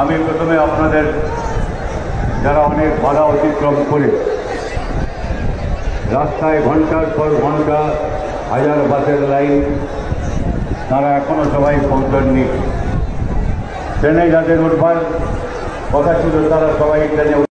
আমি প্রথমে আপনাদের যারা অনেক বাধা অতিক্রম করে রাস্তায় ঘণ্টার পর ঘণ্টা হাজার বাসের লাইন তারা এখনও সবাই পৌঁছাননি। ট্রেনে যাদের উঠবার কথা ছিল, তারা সবাই ট্রেনে